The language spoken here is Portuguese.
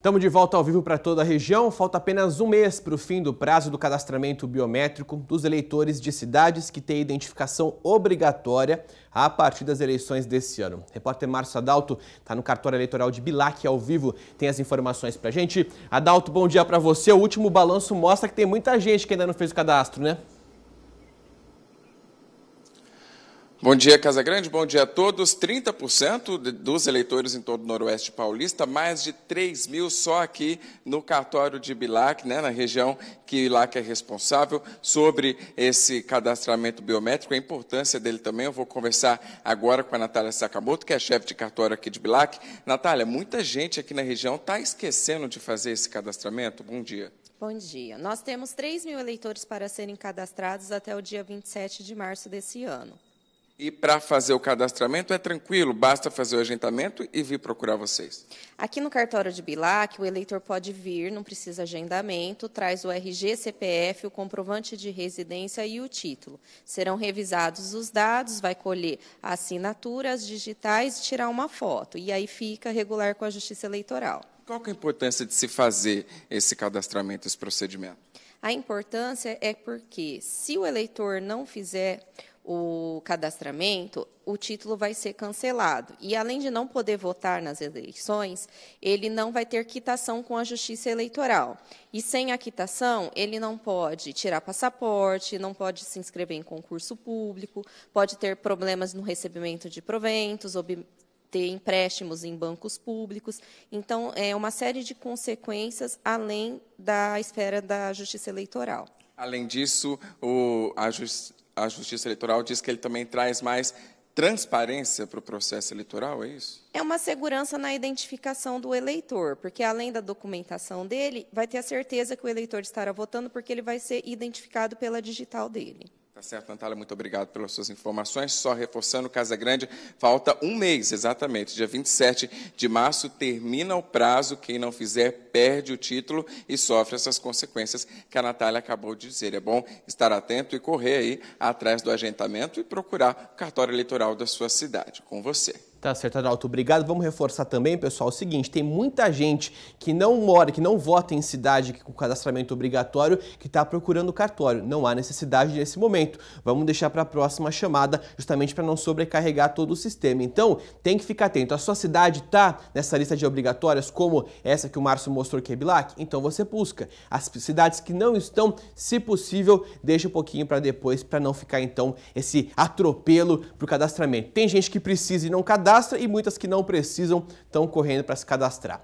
Estamos de volta ao vivo para toda a região. Falta apenas um mês para o fim do prazo do cadastramento biométrico dos eleitores de cidades que têm identificação obrigatória a partir das eleições desse ano. Repórter Márcio Adalto está no cartório eleitoral de Bilac ao vivo, tem as informações para a gente. Adalto, bom dia para você. O último balanço mostra que tem muita gente que ainda não fez o cadastro, né? Bom dia, Casa Grande. Bom dia a todos. 30% dos eleitores em todo o Noroeste Paulista, mais de 3 mil só aqui no cartório de Bilac, né, na região que Bilac é responsável, sobre esse cadastramento biométrico, a importância dele também. Eu vou conversar agora com a Natália Sakamoto, que é chefe de cartório aqui de Bilac. Natália, muita gente aqui na região está esquecendo de fazer esse cadastramento. Bom dia. Bom dia. Nós temos 3 mil eleitores para serem cadastrados até o dia 27 de março desse ano. E para fazer o cadastramento é tranquilo, basta fazer o agendamento e vir procurar vocês. Aqui no cartório de Bilac, o eleitor pode vir, não precisa agendamento, traz o RG, CPF, o comprovante de residência e o título. Serão revisados os dados, vai colher a assinatura, as digitais e tirar uma foto. E aí fica regular com a Justiça Eleitoral. Qual é a importância de se fazer esse cadastramento, esse procedimento? A importância é porque, se o eleitor não fizer o cadastramento, o título vai ser cancelado. E, além de não poder votar nas eleições, ele não vai ter quitação com a Justiça Eleitoral. E, sem a quitação, ele não pode tirar passaporte, não pode se inscrever em concurso público, pode ter problemas no recebimento de proventos, ter empréstimos em bancos públicos. Então, é uma série de consequências além da esfera da Justiça Eleitoral. Além disso, o, a Justiça a Justiça Eleitoral diz que ele também traz mais transparência para o processo eleitoral, é isso? É uma segurança na identificação do eleitor, porque além da documentação dele, vai ter a certeza que o eleitor estará votando, porque ele vai ser identificado pela digital dele. Tá certo, Natália, muito obrigado pelas suas informações. Só reforçando, Casa Grande, falta um mês, exatamente, dia 27 de março, termina o prazo. Quem não fizer, perde o título e sofre essas consequências que a Natália acabou de dizer. É bom estar atento e correr aí atrás do agendamento e procurar o cartório eleitoral da sua cidade. Com você. Tá certo, Adalto. Obrigado. Vamos reforçar também, pessoal, o seguinte, tem muita gente que não mora, que não vota em cidade com cadastramento obrigatório, que está procurando cartório. Não há necessidade nesse momento. Vamos deixar para a próxima chamada, justamente para não sobrecarregar todo o sistema. Então, tem que ficar atento. A sua cidade está nessa lista de obrigatórias, como essa que o Márcio mostrou que é Bilac? Então você busca. As cidades que não estão, se possível, deixa um pouquinho para depois, para não ficar, então, esse atropelo para o cadastramento. Tem gente que precisa e não cadastra, cadastra e muitas que não precisam estão correndo para se cadastrar.